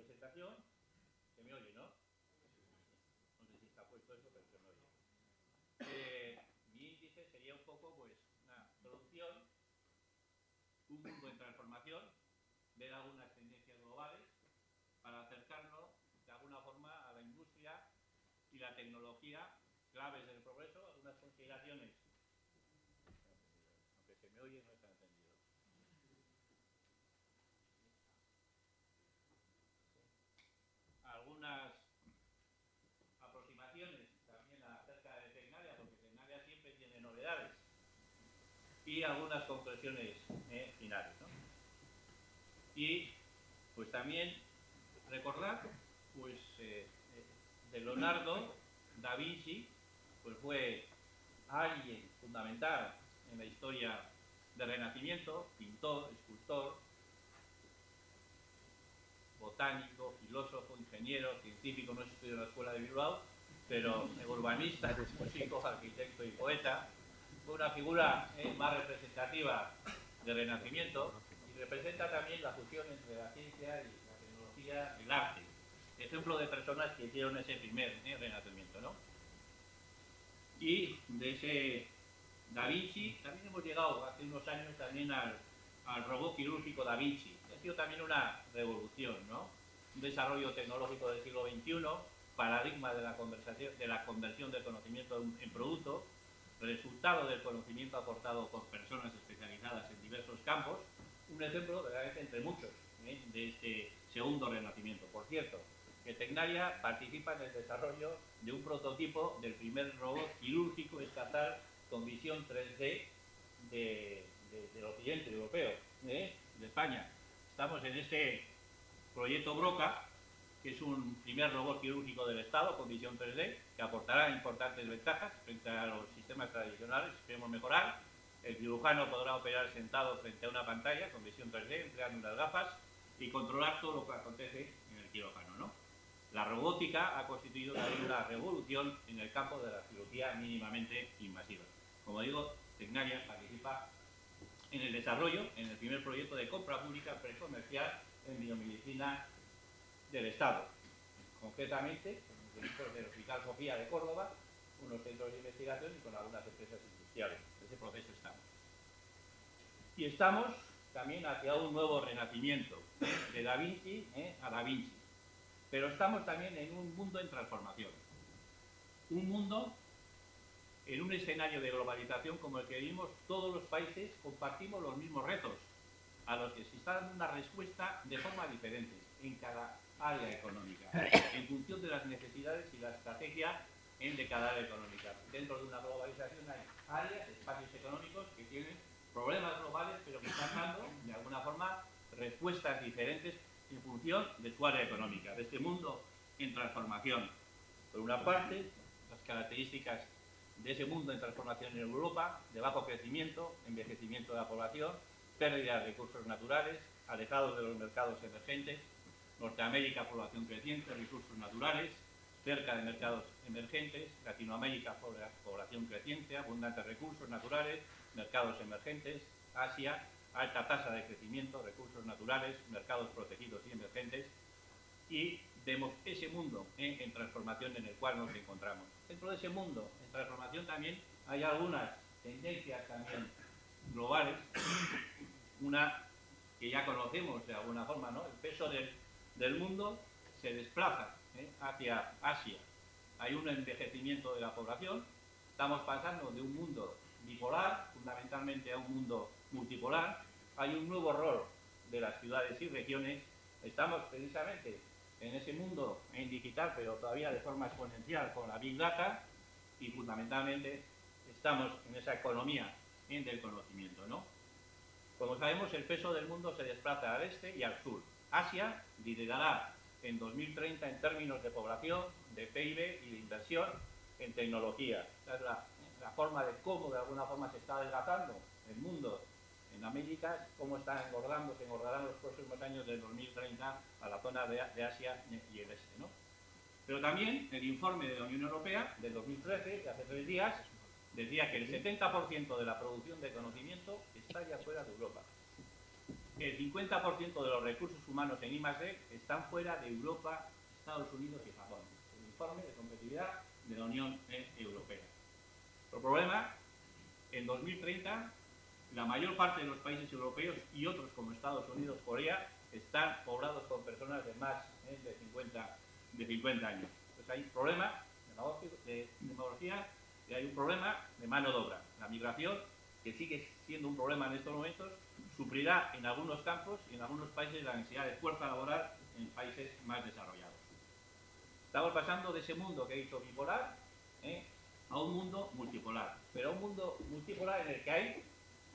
presentación, se me oye, ¿no? No sé si está puesto eso, pero se me oye. Eh, mi índice sería un poco, pues, una producción, un mundo en transformación, ver algunas tendencias globales para acercarnos de alguna forma a la industria y la tecnología claves del progreso, algunas consideraciones, aunque se me oye no está entendido. Algunas aproximaciones también acerca de Tecnalia, porque Tecnalia siempre tiene novedades, algunas conclusiones eh, finales. Y pues también recordar pues eh, de Leonardo da Vinci pues fue alguien fundamental en la historia del Renacimiento, pintor, escultor, botánico, filósofo, ingeniero, científico, no estudió en la escuela de Bilbao, pero urbanista, músico, arquitecto y poeta, fue una figura eh, más representativa del Renacimiento y representa también la fusión entre la ciencia y la tecnología y el arte. Ejemplo de personas que hicieron ese primer eh, Renacimiento, ¿no? Y de ese Da Vinci también hemos llegado hace unos años también al, al robot quirúrgico Da Vinci. Ha sido también una revolución, ¿no? Un desarrollo tecnológico del siglo XXI, paradigma de la, conversación, de la conversión del conocimiento en producto, resultado del conocimiento aportado por personas especializadas en diversos campos, un ejemplo realmente entre muchos ¿eh? de este segundo renacimiento. Por cierto, que Tecnaria participa en el desarrollo de un prototipo del primer robot quirúrgico estatal con visión 3D de, de, del occidente europeo, ¿eh? de España. Estamos en este proyecto Broca, que es un primer robot quirúrgico del Estado con visión 3D, que aportará importantes ventajas frente a los sistemas tradicionales, esperemos mejorar. El cirujano podrá operar sentado frente a una pantalla con visión 3D, empleando unas gafas y controlar todo lo que acontece en el quirófano. ¿no? La robótica ha constituido también una revolución en el campo de la cirugía mínimamente invasiva. Como digo, Tecnaria participa en el desarrollo, en el primer proyecto de compra pública precomercial en biomedicina del Estado. Concretamente, con el Hospital Sofía de Córdoba, unos centros de investigación y con algunas empresas industriales. Ese proceso estamos. Y estamos también hacia un nuevo renacimiento, de Da Vinci ¿eh? a Da Vinci. Pero estamos también en un mundo en transformación. Un mundo en un escenario de globalización como el que vivimos, todos los países compartimos los mismos retos, a los que se está dando una respuesta de forma diferente en cada área económica, en función de las necesidades y la estrategia en de cada área económica. Dentro de una globalización hay áreas, espacios económicos que tienen problemas globales, pero que están dando, de alguna forma, respuestas diferentes en función de su área económica, de este mundo en transformación. Por una parte, las características de ese mundo en transformación en Europa, de bajo crecimiento, envejecimiento de la población, pérdida de recursos naturales, alejados de los mercados emergentes, Norteamérica, población creciente, recursos naturales, cerca de mercados emergentes, Latinoamérica, población creciente, abundantes recursos naturales, mercados emergentes, Asia, alta tasa de crecimiento, recursos naturales, mercados protegidos y emergentes, y vemos ese mundo ¿eh? en transformación en el cual nos encontramos. Dentro de ese mundo en transformación también hay algunas tendencias también globales, una que ya conocemos de alguna forma, ¿no? El peso del, del mundo se desplaza ¿eh? hacia Asia. Hay un envejecimiento de la población, estamos pasando de un mundo bipolar, fundamentalmente a un mundo multipolar, hay un nuevo rol de las ciudades y regiones, estamos precisamente en ese mundo en digital, pero todavía de forma exponencial con la Big Data y fundamentalmente estamos en esa economía del conocimiento, ¿no? Como sabemos, el peso del mundo se desplaza al este y al sur. Asia liderará en 2030 en términos de población, de PIB y de inversión en tecnología. Esa es la, forma de cómo de alguna forma se está desgatando el mundo en América, cómo está engordando, se engordarán los próximos años del 2030 a la zona de, Asia y el este. ¿no? Pero también el informe de la Unión Europea del 2013, de hace tres días, decía que el 70% de la producción de conocimiento está ya fuera de Europa. El 50% de los recursos humanos en I+.D. están fuera de Europa, Estados Unidos y Japón. El informe de competitividad de la Unión Europea. El problema, en 2030, la mayor parte de los países europeos y otros como Estados Unidos, Corea, están poblados con personas de más ¿eh? de, 50, de 50 años. Entonces hay un problema de demografía y hay un problema de mano de obra. La migración, que sigue siendo un problema en estos momentos, suplirá en algunos campos y en algunos países la necesidad de fuerza laboral en países más desarrollados. Estamos pasando de ese mundo que he dicho bipolar ¿eh? a un mundo multipolar, pero un mundo multipolar en el que hay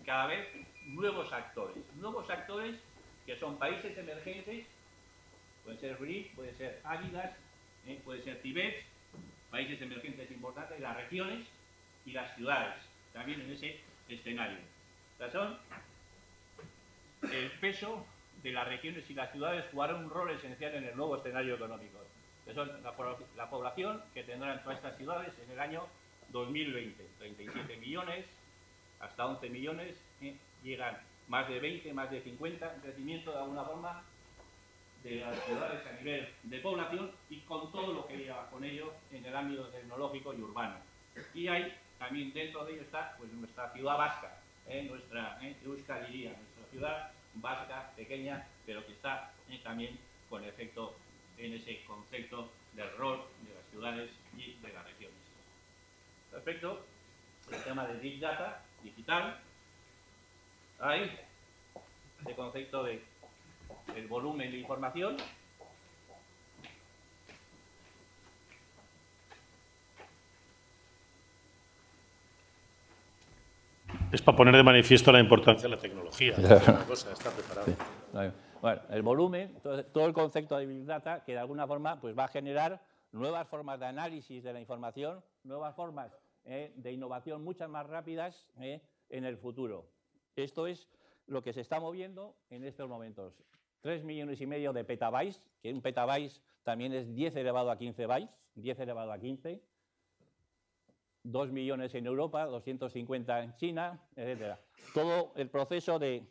cada vez nuevos actores, nuevos actores que son países emergentes, puede ser BRIC, puede ser Águilas, ¿eh? puede ser Tibet, países emergentes importantes, las regiones y las ciudades, también en ese escenario. son el peso de las regiones y las ciudades jugarán un rol esencial en el nuevo escenario económico. Que son la, población que tendrán todas estas ciudades en el año 2020. 37 millones, hasta 11 millones, llegan más de 20, más de 50 en crecimiento de alguna forma de las ciudades a nivel de población y con todo lo que lleva con ello en el ámbito tecnológico y urbano. Y hay también dentro de ello está pues, nuestra ciudad vasca, ¿eh? nuestra ¿eh? Euskal nuestra ciudad vasca, pequeña, pero que está ¿eh? también con efecto en ese concepto del rol de las ciudades y de las regiones. Respecto al tema de Big Data digital, hay ese concepto de el volumen de información. Es para poner de manifiesto la importancia de la tecnología. Bueno, el volumen, todo, el concepto de Big Data, que de alguna forma pues, va a generar nuevas formas de análisis de la información, nuevas formas eh, de innovación muchas más rápidas eh, en el futuro. Esto es lo que se está moviendo en estos momentos. 3 millones y medio de petabytes, que un petabyte también es 10 elevado a 15 bytes, 10 elevado a 15, 2 millones en Europa, 250 en China, etc. Todo el proceso de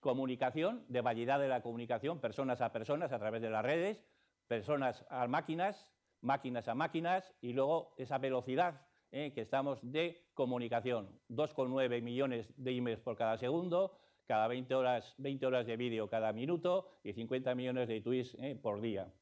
comunicación, de validad de la comunicación, personas a personas a través de las redes, personas a máquinas, máquinas a máquinas, y luego esa velocidad eh, que estamos de comunicación. 2,9 millones de emails por cada segundo, cada 20 horas, 20 horas de vídeo cada minuto y 50 millones de tweets eh, por día.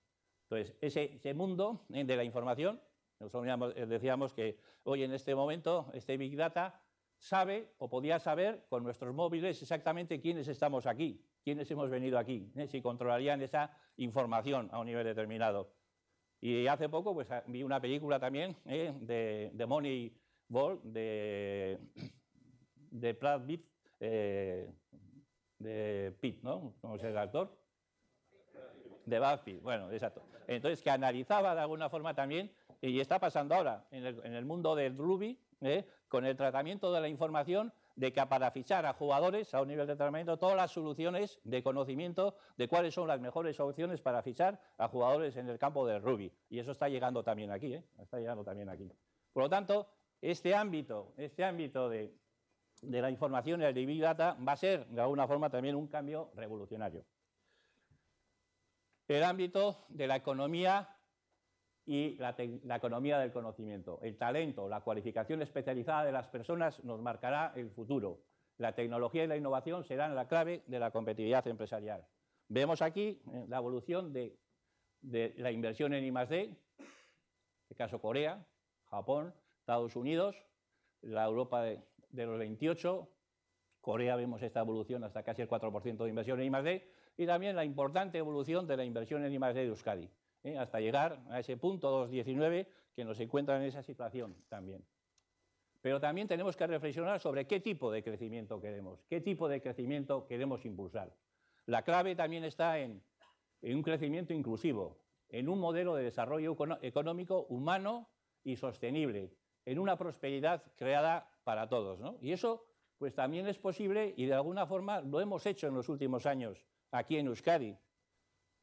Entonces, ese, mundo eh, de la información, nosotros eh, decíamos que hoy en este momento, este Big Data sabe o podía saber con nuestros móviles exactamente quiénes estamos aquí, quiénes hemos venido aquí, si controlarían esa información a un nivel determinado. Y hace poco pues, vi una película también de, de Moneyball, de, de Brad Pitt, de Pitt, ¿no? ¿Cómo se el actor? De Brad Pitt, bueno, exacto. Entonces, que analizaba de alguna forma también, y está pasando ahora en el, mundo del Ruby, ¿eh? con el tratamiento de la información, de que para fichar a jugadores a un nivel de tratamiento, todas las soluciones de conocimiento de cuáles son las mejores opciones para fichar a jugadores en el campo del Ruby. Y eso está llegando también aquí, ¿eh? está llegando también aquí. Por lo tanto, este ámbito, este ámbito de, de la información y el Big Data va a ser, de alguna forma, también un cambio revolucionario. El ámbito de la economía y la, economía del conocimiento. El talento, la cualificación especializada de las personas nos marcará el futuro. La tecnología y la innovación serán la clave de la competitividad empresarial. Vemos aquí eh, la evolución de, la inversión en I+.D., en este caso Corea, Japón, Estados Unidos, la Europa de, los 28, Corea vemos esta evolución hasta casi el 4% de inversión en I+.D. y también la importante evolución de la inversión en I+.D. de Euskadi, ¿eh? hasta llegar a ese punto 2.19 que nos encuentra en esa situación también. Pero también tenemos que reflexionar sobre qué tipo de crecimiento queremos, qué tipo de crecimiento queremos impulsar. La clave también está en, un crecimiento inclusivo, en un modelo de desarrollo económico humano y sostenible, en una prosperidad creada para todos. Y eso pues también es posible y de alguna forma lo hemos hecho en los últimos años aquí en Euskadi.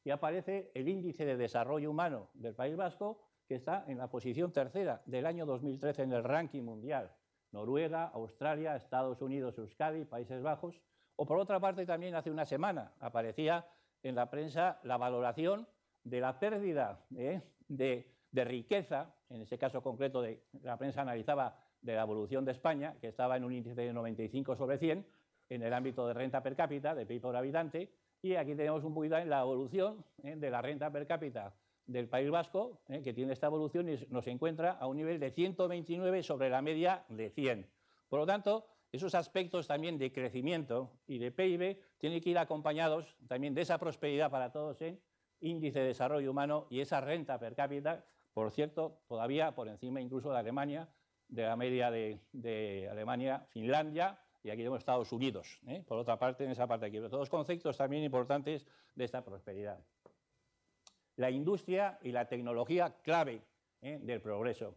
Y aparece el índice de desarrollo humano del País Vasco, que está en la posición tercera del año 2013 en el ranking mundial. Noruega, Australia, Estados Unidos, Euskadi, Países Bajos. O por otra parte, también hace una semana aparecía en la prensa la valoración de la pérdida ¿eh? de, riqueza, en ese caso concreto de la prensa analizaba la evolución de España, que estaba en un índice de 95 sobre 100 en el ámbito de renta per cápita, de PIB por habitante, y aquí tenemos un poquito la evolución ¿eh? de la renta per cápita del País Vasco, ¿eh? que tiene esta evolución y nos encuentra a un nivel de 129 sobre la media de 100. Por lo tanto, esos aspectos también de crecimiento y de PIB tienen que ir acompañados también de esa prosperidad para todos en índice de desarrollo humano y esa renta per cápita, por cierto, todavía por encima incluso de Alemania, de la media de, Alemania, Finlandia y aquí tenemos Estados Unidos, ¿eh? por otra parte, en esa parte aquí. todos conceptos también importantes de esta prosperidad. La industria y la tecnología clave ¿eh? del progreso.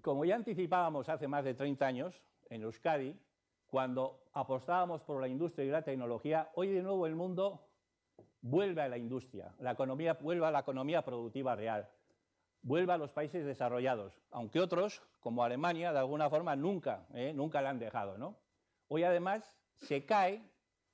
Como ya anticipábamos hace más de 30 años en Euskadi, cuando apostábamos por la industria y la tecnología, hoy de nuevo el mundo vuelve a la industria, la economía vuelve a la economía productiva real vuelva a los países desarrollados, aunque otros, como Alemania, de alguna forma nunca, ¿eh? nunca la han dejado. Hoy además se cae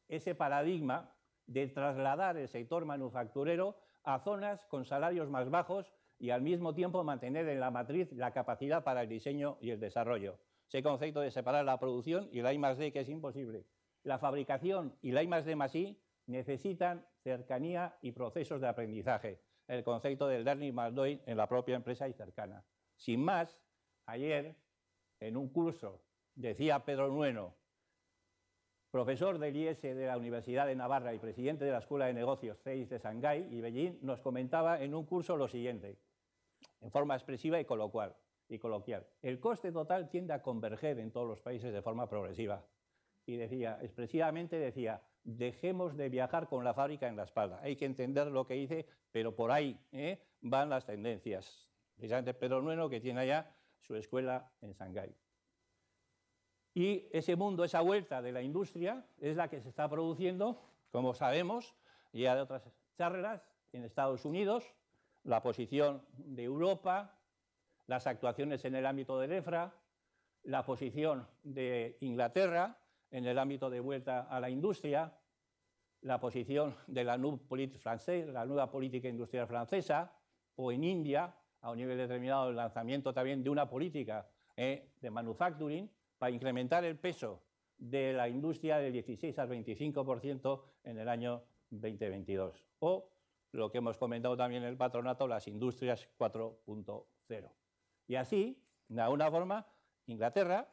ese paradigma de trasladar el sector manufacturero a zonas con salarios más bajos y al mismo tiempo mantener en la matriz la capacidad para el diseño y el desarrollo. Ese concepto de separar la producción y la I D, que es imposible. La fabricación y la I D más I necesitan cercanía y procesos de aprendizaje el concepto del learning doing en la propia empresa y cercana. Sin más, ayer, en un curso, decía Pedro Nueno, profesor del IES de la Universidad de Navarra y presidente de la Escuela de Negocios CEIS de Shanghái y Beijing, nos comentaba en un curso lo siguiente, en forma expresiva y coloquial. Y coloquial. El coste total tiende a converger en todos los países de forma progresiva. Y decía, expresivamente decía, dejemos de viajar con la fábrica en la espalda. Hay que entender lo que dice, pero por ahí ¿eh? van las tendencias. Precisamente Pedro Nueno, que tiene allá su escuela en Shanghái. Y ese mundo, esa vuelta de la industria, es la que se está produciendo, como sabemos, ya de otras charlas, en Estados Unidos, la posición de Europa, las actuaciones en el ámbito del EFRA, la posición de Inglaterra, en el ámbito de vuelta a la industria, la posición de la, nueva política industrial francesa, o en India, a un nivel determinado, el lanzamiento también de una política eh, de manufacturing para incrementar el peso de la industria del 16 al 25% en el año 2022. O lo que hemos comentado también en el patronato, las industrias 4.0. Y así, de alguna forma, Inglaterra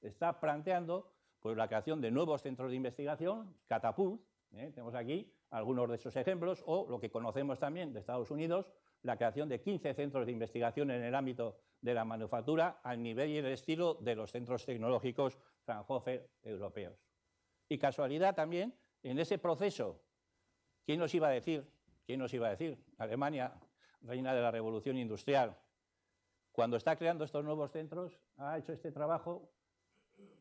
está planteando pues la creación de nuevos centros de investigación, Catapult, ¿eh? tenemos aquí algunos de esos ejemplos, o lo que conocemos también de Estados Unidos, la creación de 15 centros de investigación en el ámbito de la manufactura al nivel y el estilo de los centros tecnológicos Fraunhofer europeos. Y casualidad también, en ese proceso, ¿quién nos iba a decir? ¿Quién nos iba a decir? Alemania, reina de la revolución industrial, cuando está creando estos nuevos centros, ha hecho este trabajo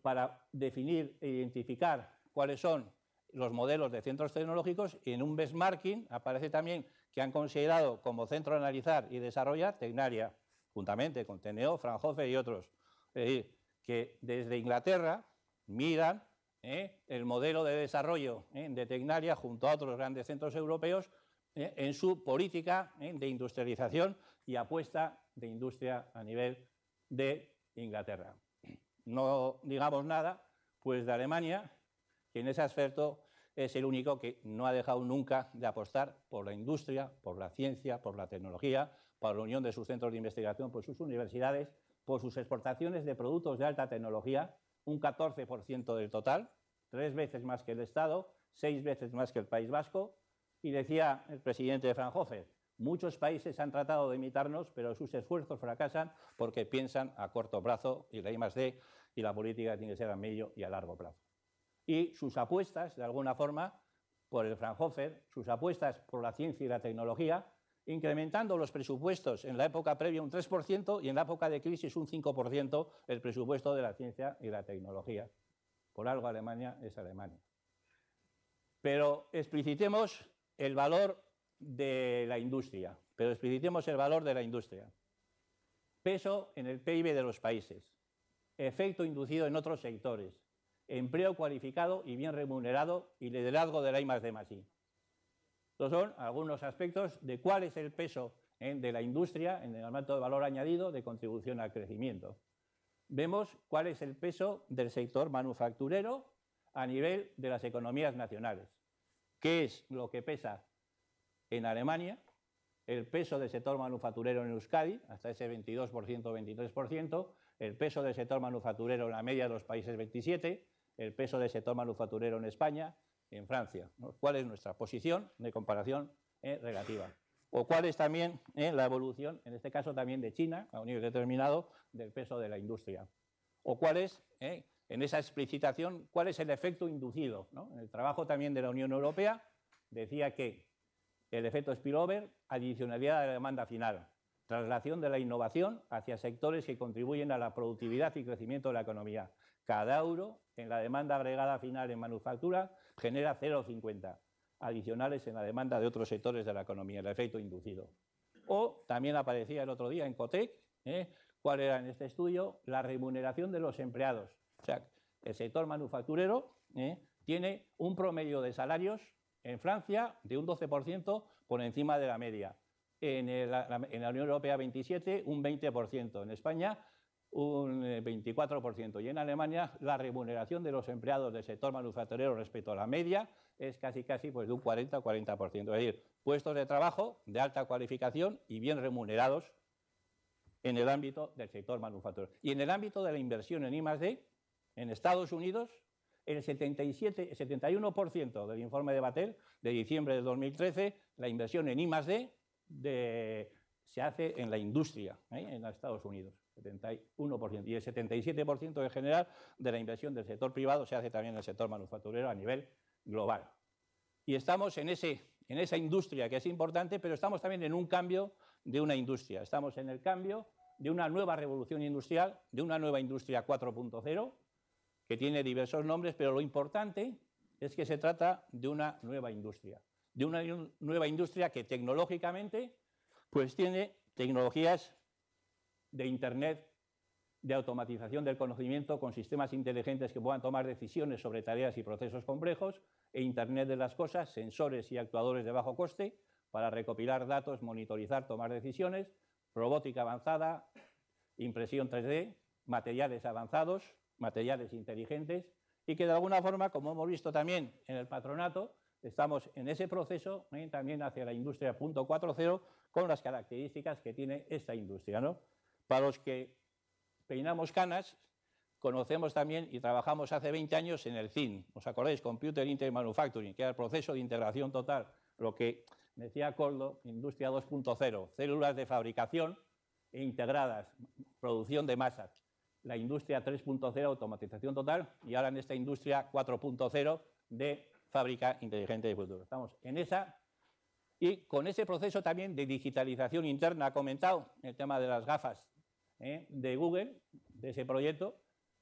para definir e identificar cuáles son los modelos de centros tecnológicos y en un benchmarking aparece también que han considerado como centro a analizar y desarrollar Tecnaria, juntamente con TNO, Fraunhofer y otros. Es decir, que desde Inglaterra miran ¿eh? el modelo de desarrollo ¿eh? de Tecnaria junto a otros grandes centros europeos ¿eh? en su política de industrialización y apuesta de industria a nivel de Inglaterra no digamos nada, pues de Alemania, que en ese aspecto es el único que no ha dejado nunca de apostar por la industria, por la ciencia, por la tecnología, por la unión de sus centros de investigación, por sus universidades, por sus exportaciones de productos de alta tecnología, un 14% del total, tres veces más que el Estado, seis veces más que el País Vasco, y decía el presidente de Fraunhofer, Muchos países han tratado de imitarnos, pero sus esfuerzos fracasan porque piensan a corto plazo y la I D y la política tiene que ser a medio y a largo plazo. Y sus apuestas, de alguna forma, por el Fraunhofer, sus apuestas por la ciencia y la tecnología, incrementando los presupuestos en la época previa un 3% y en la época de crisis un 5% el presupuesto de la ciencia y la tecnología. Por algo Alemania es Alemania. Pero explicitemos el valor de la industria, pero explicitemos el valor de la industria. Peso en el PIB de los países, efecto inducido en otros sectores, empleo cualificado y bien remunerado y liderazgo de la I más D más I. Estos son algunos aspectos de cuál es el peso de la industria en el aumento de valor añadido de contribución al crecimiento. Vemos cuál es el peso del sector manufacturero a nivel de las economías nacionales. ¿Qué es lo que pesa en Alemania? El peso del sector manufacturero en Euskadi, hasta ese 22%, 23%, el peso del sector manufacturero en la media de los países 27, el peso del sector manufacturero en España, en Francia. ¿Cuál es nuestra posición de comparación eh, relativa? O cuál es también eh, la evolución, en este caso también de China, a un nivel determinado, del peso de la industria. O cuál es, eh, en esa explicitación, cuál es el efecto inducido. En el trabajo también de la Unión Europea decía que el efecto spillover, adicionalidad de la demanda final, traslación de la innovación hacia sectores que contribuyen a la productividad y crecimiento de la economía. Cada euro en la demanda agregada final en manufactura genera 0,50 adicionales en la demanda de otros sectores de la economía, el efecto inducido. O también aparecía el otro día en COTEC, ¿eh? cuál era en este estudio la remuneración de los empleados. O sea, el sector manufacturero ¿eh? tiene un promedio de salarios en Francia de un 12% por encima de la media. En, la Unión Europea 27, un 20%. En España, un 24%. Eh, y en Alemania la remuneración de los empleados del sector manufacturero respecto a la media es casi casi pues, de un 40 o 40%. Es decir, puestos de trabajo de alta cualificación y bien remunerados en el ámbito del sector manufacturero. Y en el ámbito de la inversión en I+.D., en Estados Unidos, el 77, 71% del informe de Batel de diciembre de 2013, la inversión en I+.D. se hace en la industria, ¿eh? en Estados Unidos. 71%. Y el 77% en general de la inversión del sector privado se hace también en el sector manufacturero a nivel global. Y estamos en esa industria que es importante, pero estamos también en un cambio de una industria. Estamos en el cambio de una nueva revolución industrial, de una nueva industria 4.0, que tiene diversos nombres, pero lo importante es que se trata de una nueva industria, de una nueva industria que tecnológicamente pues tiene tecnologías de Internet, de automatización del conocimiento con sistemas inteligentes que puedan tomar decisiones sobre tareas y procesos complejos, e Internet de las cosas, sensores y actuadores de bajo coste para recopilar datos, monitorizar, tomar decisiones, robótica avanzada, impresión 3D, materiales avanzados, materiales inteligentes, y que de alguna forma, como hemos visto también en el patronato, estamos en ese proceso ¿eh? también hacia la industria 4.0 con las características que tiene esta industria. ¿no? Para los que peinamos canas, conocemos también y trabajamos hace 20 años en el CIN. ¿Os acordáis? Computer Inter Manufacturing, que era el proceso de integración total, lo que decía Coldo, Industria 2.0, células de fabricación e integradas, producción de masas. La industria 3.0, automatización total, y ahora en esta industria 4.0 de fábrica inteligente de futuro. Estamos en esa y con ese proceso también de digitalización interna, ha comentado el tema de las gafas ¿eh? de Google, de ese proyecto,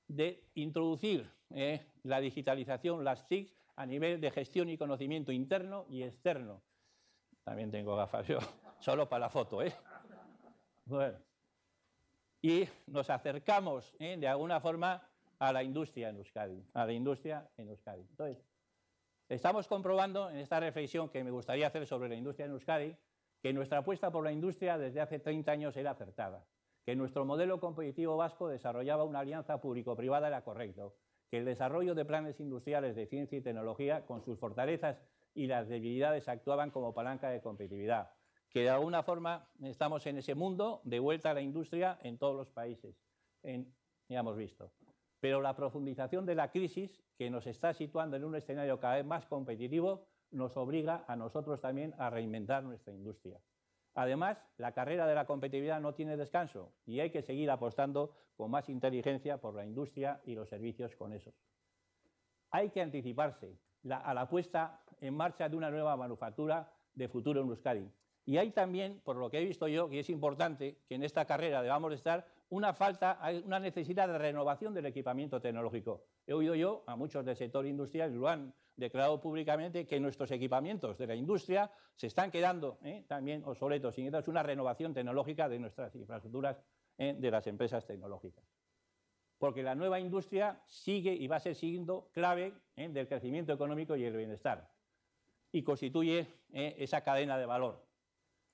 de introducir ¿eh? la digitalización, las TIC, a nivel de gestión y conocimiento interno y externo. También tengo gafas yo, solo para la foto. ¿eh? Bueno. Y nos acercamos ¿eh? de alguna forma a la industria en Euskadi, a la industria en Euskadi. Entonces, estamos comprobando en esta reflexión que me gustaría hacer sobre la industria en Euskadi, que nuestra apuesta por la industria desde hace 30 años era acertada que nuestro modelo competitivo vasco desarrollaba una alianza público-privada era correcto, que el desarrollo de planes industriales de ciencia y tecnología, con sus fortalezas y las debilidades, actuaban como palanca de competitividad, que de alguna forma estamos en ese mundo de vuelta a la industria en todos los países, ya hemos visto. Pero la profundización de la crisis, que nos está situando en un escenario cada vez más competitivo, nos obliga a nosotros también a reinventar nuestra industria Además, la carrera de la competitividad no tiene descanso y hay que seguir apostando con más inteligencia por la industria y los servicios con esos. Hay que anticiparse a la puesta en marcha de una nueva manufactura de futuro en Euskadi. Y hay también, por lo que he visto yo, que es importante que en esta carrera debamos estar una falta, una necesidad de renovación del equipamiento tecnológico. He oído yo a muchos del sector industrial, lo han declarado públicamente, que nuestros equipamientos de la industria se están quedando ¿eh? también obsoletos y necesitamos una renovación tecnológica de nuestras infraestructuras ¿eh? de las empresas tecnológicas. Porque la nueva industria sigue y va a ser siguiendo clave ¿eh? del crecimiento económico y el bienestar y constituye esa cadena de valor.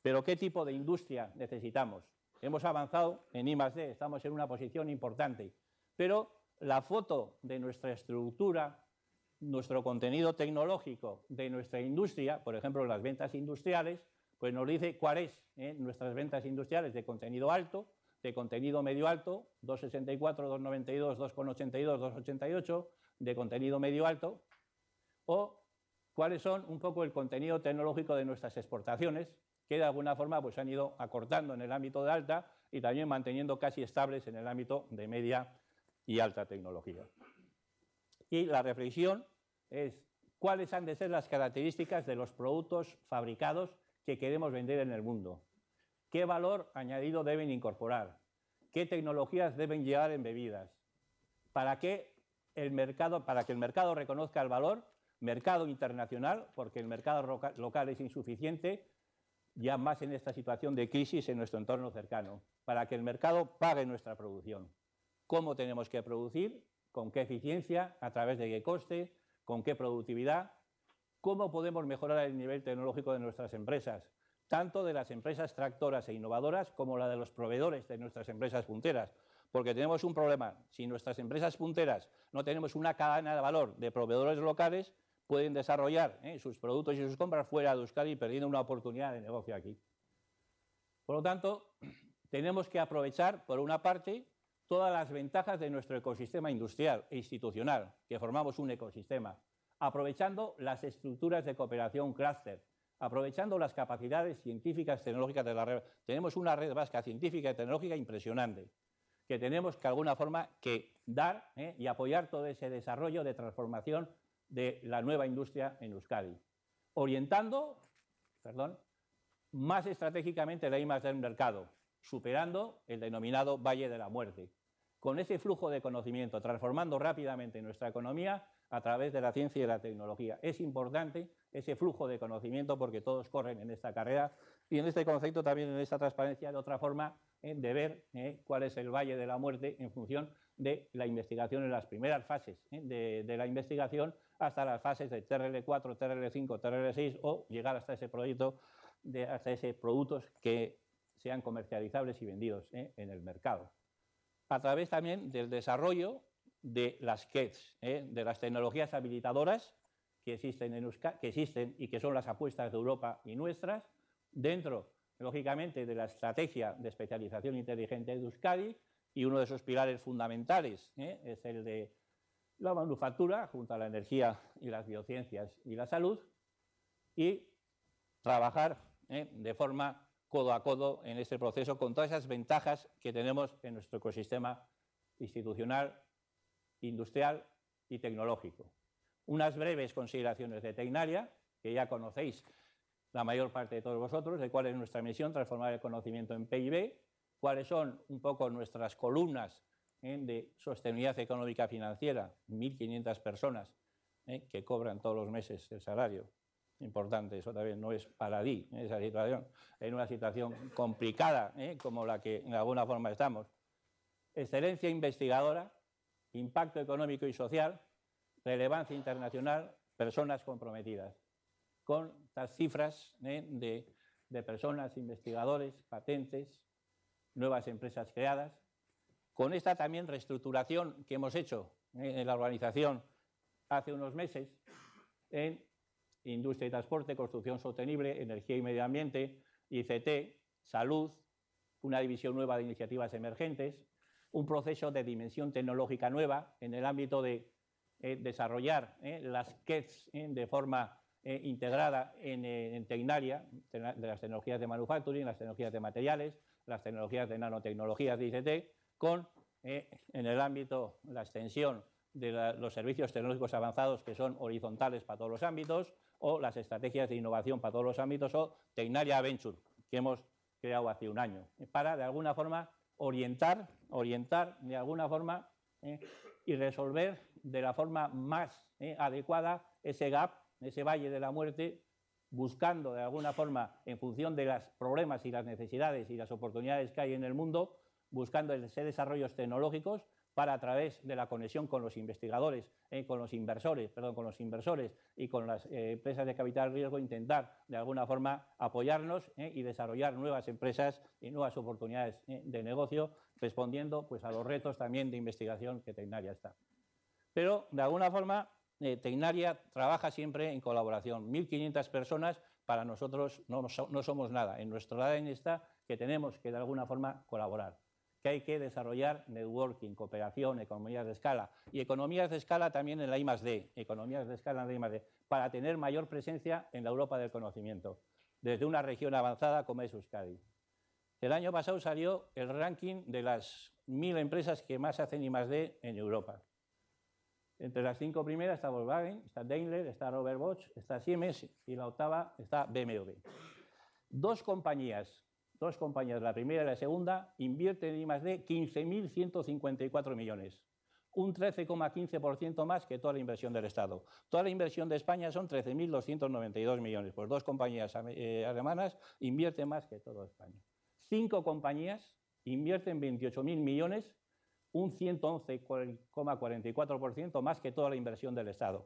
Pero ¿qué tipo de industria necesitamos? Hemos avanzado en I+.D., estamos en una posición importante, pero la foto de nuestra estructura, nuestro contenido tecnológico de nuestra industria, por ejemplo, las ventas industriales, pues nos dice cuáles ¿eh? nuestras ventas industriales de contenido alto, de contenido medio alto, 264, 292, 2,82, 288, de contenido medio alto, o cuáles son un poco el contenido tecnológico de nuestras exportaciones, que de alguna forma pues, han ido acortando en el ámbito de alta y también manteniendo casi estables en el ámbito de media y alta tecnología. Y la reflexión es cuáles han de ser las características de los productos fabricados que queremos vender en el mundo. ¿Qué valor añadido deben incorporar? ¿Qué tecnologías deben llevar embebidas? ¿Para qué el mercado, para que el mercado reconozca el valor, mercado internacional, porque el mercado local es insuficiente, ya más en esta situación de crisis en nuestro entorno cercano, para que el mercado pague nuestra producción. ¿Cómo tenemos que producir? ¿Con qué eficiencia? ¿A través de qué coste? ¿Con qué productividad? ¿Cómo podemos mejorar el nivel tecnológico de nuestras empresas? Tanto de las empresas tractoras e innovadoras como la de los proveedores de nuestras empresas punteras. Porque tenemos un problema. Si nuestras empresas punteras no tenemos una cadena de valor de proveedores locales, pueden desarrollar ¿eh? sus productos y sus compras fuera de Euskadi perdiendo una oportunidad de negocio aquí. Por lo tanto, tenemos que aprovechar, por una parte, todas las ventajas de nuestro ecosistema industrial e institucional, que formamos un ecosistema, aprovechando las estructuras de cooperación cluster, aprovechando las capacidades científicas y tecnológicas de la red. Tenemos una red vasca científica y tecnológica impresionante, que tenemos que alguna forma que dar ¿eh? y apoyar todo ese desarrollo de transformación de la nueva industria en Euskadi, orientando perdón, más estratégicamente la I del mercado, superando el denominado Valle de la Muerte, con ese flujo de conocimiento, transformando rápidamente nuestra economía a través de la ciencia y la tecnología. Es importante ese flujo de conocimiento porque todos corren en esta carrera y en este concepto también en esta transparencia de otra forma eh, de ver eh, cuál es el valle de la muerte en función de la investigación en las primeras fases eh, de, la investigación hasta las fases de TRL4, TRL5, TRL6 o llegar hasta ese proyecto, hasta ese productos que sean comercializables y vendidos ¿eh? en el mercado. A través también del desarrollo de las KEDS, ¿eh? de las tecnologías habilitadoras que existen, en que existen y que son las apuestas de Europa y nuestras, dentro, lógicamente, de la estrategia de especialización inteligente de Euskadi, y uno de esos pilares fundamentales ¿eh? es el de la manufactura, junto a la energía y las biociencias y la salud, y trabajar de forma codo a codo en este proceso con todas esas ventajas que tenemos en nuestro ecosistema institucional, industrial y tecnológico. Unas breves consideraciones de Tecnaria, que ya conocéis la mayor parte de todos vosotros, de cuál es nuestra misión, transformar el conocimiento en PIB, cuáles son un poco nuestras columnas ¿eh? de sostenibilidad económica financiera, 1.500 personas ¿eh? que cobran todos los meses el salario, importante, eso también no es paradí esa situación, en una situación complicada ¿eh? como la que en alguna forma estamos. Excelencia investigadora, impacto económico y social, relevancia internacional, personas comprometidas. Con estas cifras ¿eh? de, de personas, investigadores, patentes, nuevas empresas creadas, con esta también reestructuración que hemos hecho en la organización hace unos meses en industria y transporte, construcción sostenible, energía y medio ambiente, ICT, salud, una división nueva de iniciativas emergentes, un proceso de dimensión tecnológica nueva en el ámbito de eh, desarrollar eh, las KEDs eh, de forma eh, integrada en, en, de las tecnologías de manufacturing, las tecnologías de materiales, las tecnologías de nanotecnologías de ICT, con en el ámbito, la extensión de los servicios tecnológicos avanzados que son horizontales para todos los ámbitos, o las estrategias de innovación para todos los ámbitos, o Tecnaria Venture, que hemos creado hace un año, para de alguna forma orientar, orientar de alguna forma eh, y resolver de la forma más eh, adecuada ese gap, ese valle de la muerte, buscando de alguna forma, en función de los problemas y las necesidades y las oportunidades que hay en el mundo, buscando ese desarrollos tecnológicos para a través de la conexión con los investigadores, eh, con los inversores, perdón, con los inversores y con las eh, empresas de capital riesgo intentar de alguna forma apoyarnos eh, y desarrollar nuevas empresas y nuevas oportunidades de negocio, respondiendo pues, a los retos también de investigación que Tecnaria está. Pero de alguna forma Tecnaria trabaja siempre en colaboración. 1.500 personas para nosotros no, no somos nada. En nuestro ADN está que tenemos que de alguna forma colaborar que hay que desarrollar networking, cooperación, economías de escala y economías de escala también en la I+.D., economías de escala en la I+.D., para tener mayor presencia en la Europa del conocimiento, desde una región avanzada como es Euskadi. El año pasado salió el ranking de las mil empresas que más hacen I+.D. en Europa. Entre las cinco primeras está Volkswagen, está Daimler, está Robert Bosch, está Siemens y la octava está BMW. Dos compañías dos compañías, la primera y la segunda, invierten en I+.D. 15.154 millones, un 13,15% más que toda la inversión del Estado. Toda la inversión de España son 13.292 millones, pues dos compañías eh, alemanas invierten más que toda España. Cinco compañías invierten 28.000 millones, un 111,44% más que toda la inversión del Estado.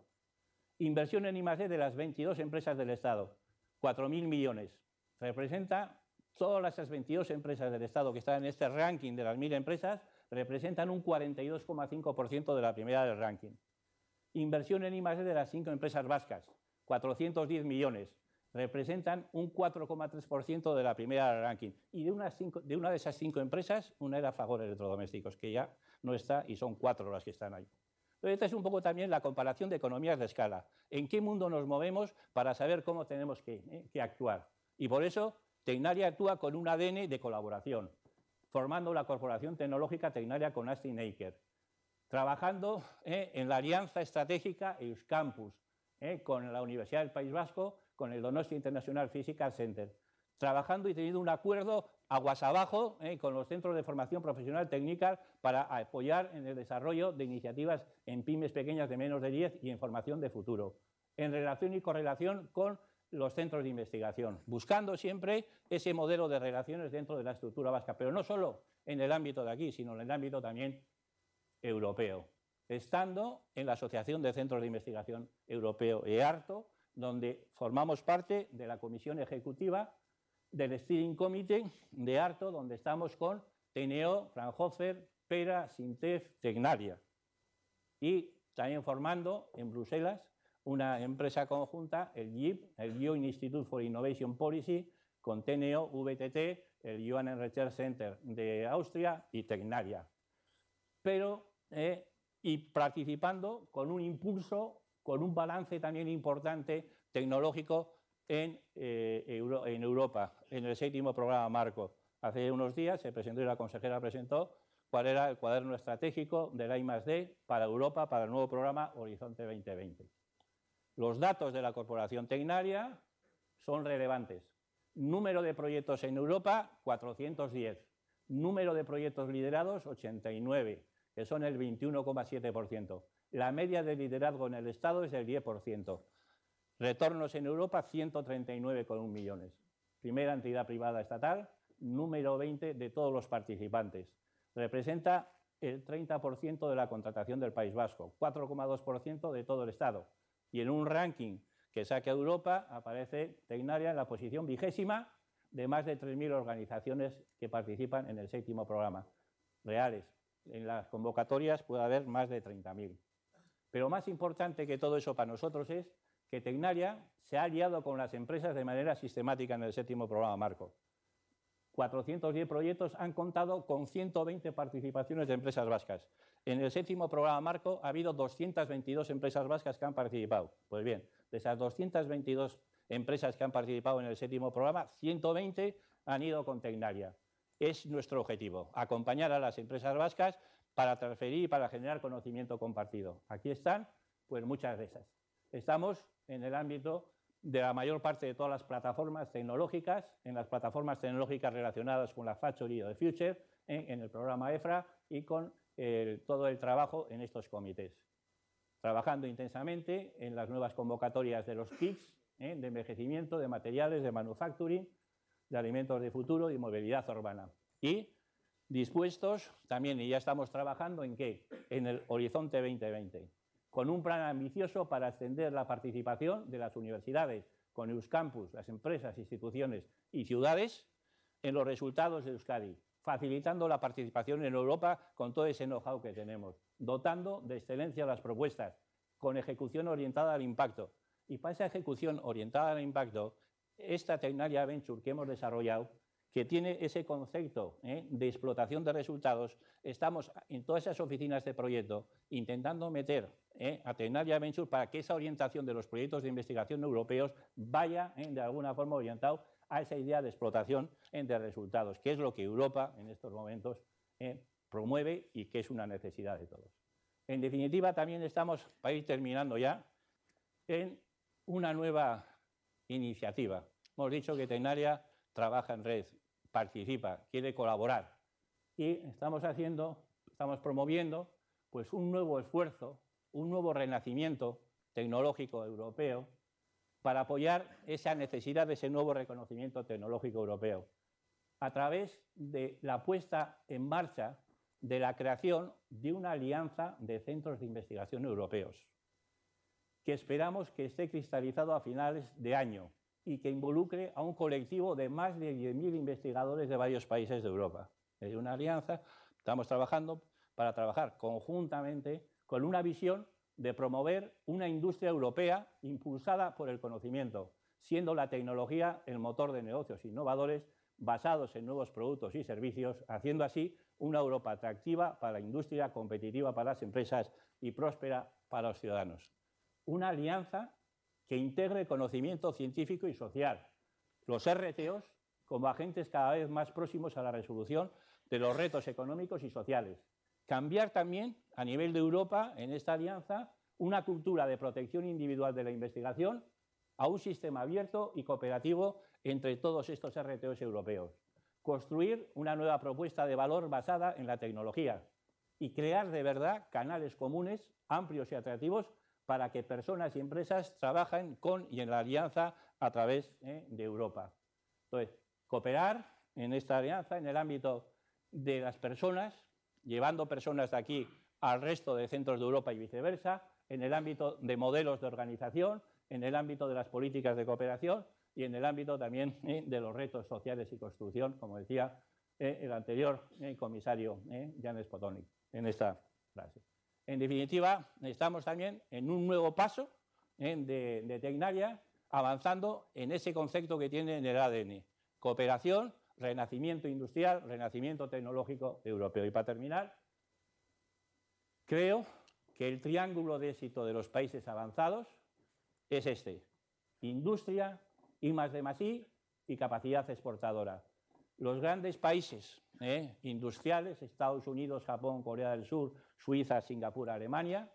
Inversión en I+.D. de las 22 empresas del Estado, 4.000 millones. Representa Todas esas 22 empresas del Estado que están en este ranking de las 1.000 empresas representan un 42,5% de la primera del ranking. Inversión en I+.D. de las cinco empresas vascas, 410 millones, representan un 4,3% de la primera ranking. Y de, de, una de esas cinco empresas, una era Fagor Electrodomésticos, que ya no está y son cuatro las que están ahí. Entonces, esta es un poco también la comparación de economías de escala. ¿En qué mundo nos movemos para saber cómo tenemos que, eh, que actuar? Y por eso Tecnaria actúa con un ADN de colaboración, formando la corporación tecnológica Tecnaria con Astin Aker, trabajando eh, en la alianza estratégica Euscampus eh, con la Universidad del País Vasco, con el Donostia International Physical Center, trabajando y teniendo un acuerdo aguas abajo eh, con los centros de formación profesional técnica para apoyar en el desarrollo de iniciativas en pymes pequeñas de menos de 10 y en formación de futuro, en relación y correlación con los centros de investigación, buscando siempre ese modelo de relaciones dentro de la estructura vasca, pero no solo en el ámbito de aquí, sino en el ámbito también europeo, estando en la Asociación de Centros de Investigación Europeo EARTO, donde formamos parte de la comisión ejecutiva del Steering Committee de ARTO, donde estamos con TNO, Fraunhofer, Pera, Sintef, Tecnaria. Y también formando en Bruselas una empresa conjunta, el GIP, el Joint Institute for Innovation Policy, con TNO, VTT, el UN Research Center de Austria y Tecnaria. Pero, eh, y participando con un impulso, con un balance también importante tecnológico en, eh, en Europa, en el séptimo programa marco. Hace unos días se presentó y la consejera presentó cuál era el cuaderno estratégico de la I+.D. para Europa, para el nuevo programa Horizonte 2020. Los datos de la Corporación Tecnaria son relevantes. Número de proyectos en Europa, 410. Número de proyectos liderados, 89, que son el 21,7%. La media de liderazgo en el Estado es del 10%. Retornos en Europa, 139,1 millones. Primera entidad privada estatal, número 20 de todos los participantes. Representa el 30% de la contratación del País Vasco, 4,2% de todo el Estado. Y en un ranking que saque a Europa aparece Tecnaria en la posición vigésima de más de 3.000 organizaciones que participan en el séptimo programa, reales. En las convocatorias puede haber más de 30.000. Pero más importante que todo eso para nosotros es que Tecnaria se ha aliado con las empresas de manera sistemática en el séptimo programa marco. 410 proyectos han contado con 120 participaciones de empresas vascas. En el séptimo programa marco ha habido 222 empresas vascas que han participado. Pues bien, De esas 222 empresas que han participado en el séptimo programa, 120 han ido con Tecnaria. Es nuestro objetivo, acompañar a las empresas vascas para transferir y para generar conocimiento compartido. Aquí están, pues muchas de esas. Estamos en el ámbito de la mayor parte de todas las plataformas tecnológicas, en las plataformas tecnológicas relacionadas con la Factory of the Future, en el programa EFRA y con todo el trabajo en estos comités. Trabajando intensamente en las nuevas convocatorias de los kits, ¿eh? de envejecimiento, de materiales, de manufacturing, de alimentos de futuro y movilidad urbana. Y dispuestos también, y ya estamos trabajando en qué? En el Horizonte 2020, con un plan ambicioso para extender la participación de las universidades con Euskampus, las empresas, instituciones y ciudades en los resultados de Euskadi, facilitando la participación en Europa con todo ese know-how que tenemos, dotando de excelencia las propuestas, con ejecución orientada al impacto. Y para esa ejecución orientada al impacto, esta Tecnaria Venture que hemos desarrollado, que tiene ese concepto ¿eh? de explotación de resultados, estamos en todas esas oficinas de proyecto intentando meter ¿eh? a Tecnaria Venture para que esa orientación de los proyectos de investigación europeos vaya ¿eh? de alguna forma orientado a esa idea de explotación de resultados, que es lo que Europa en estos momentos eh, promueve y que es una necesidad de todos. En definitiva, también estamos, para ir terminando ya, en una nueva iniciativa. Hemos dicho que Tenaria trabaja en red, participa, quiere colaborar. Y estamos haciendo, estamos promoviendo pues un nuevo esfuerzo, un nuevo renacimiento tecnológico europeo para apoyar esa necesidad de ese nuevo reconocimiento tecnológico europeo, a través de la puesta en marcha de la creación de una alianza de centros de investigación europeos, que esperamos que esté cristalizado a finales de año y que involucre a un colectivo de más de 10.000 investigadores de varios países de Europa. Es una alianza, estamos trabajando para trabajar conjuntamente con una visión de promover una industria europea impulsada por el conocimiento, siendo la tecnología el motor de negocios innovadores basados en nuevos productos y servicios, haciendo así una Europa atractiva para la industria, competitiva para las empresas y próspera para los ciudadanos. Una alianza que integre conocimiento científico y social, los RTOs como agentes cada vez más próximos a la resolución de los retos económicos y sociales, cambiar también a nivel de Europa en esta alianza una cultura de protección individual de la investigación a un sistema abierto y cooperativo entre todos estos RTOs europeos. Construir una nueva propuesta de valor basada en la tecnología y crear de verdad canales comunes, amplios y atractivos para que personas y empresas trabajen con y en la alianza a través eh, de Europa. Entonces, cooperar en esta alianza en el ámbito de las personas, llevando personas de aquí al resto de centros de Europa y viceversa, en el ámbito de modelos de organización, en el ámbito de las políticas de cooperación y en el ámbito también eh, de los retos sociales y construcción, como decía eh, el anterior eh, comisario Janes Potonic en esta frase. En definitiva, estamos también en un nuevo paso de, de Tecnaria, avanzando en ese concepto que tiene en el ADN, cooperación renacimiento industrial, renacimiento tecnológico europeo. Y para terminar, creo que el triángulo de éxito de los países avanzados es este, industria, I más de más I y capacidad exportadora. Los grandes países ¿eh? industriales, Estados Unidos, Japón, Corea del Sur, Suiza, Singapur, Alemania,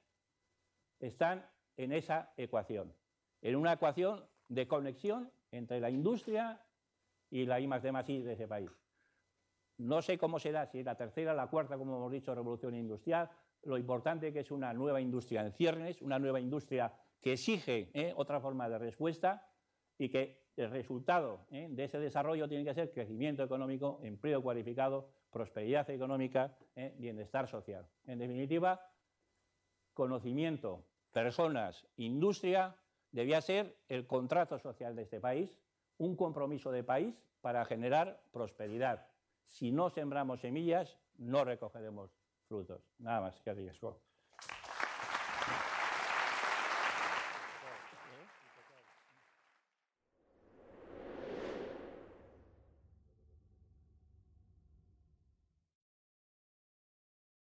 están en esa ecuación, en una ecuación de conexión entre la industria y la I más D I de ese país. No sé cómo será, si es la tercera, la cuarta, como hemos dicho, revolución industrial. Lo importante que es una nueva industria en ciernes, una nueva industria que exige ¿eh? otra forma de respuesta y que el resultado ¿eh? de ese desarrollo tiene que ser crecimiento económico, empleo cualificado, prosperidad económica, ¿eh? bienestar social. En definitiva, conocimiento, personas, industria, debía ser el contrato social de este país un compromiso de país para generar prosperidad. Si no sembramos semillas, no recogeremos frutos. Nada más que riesgo.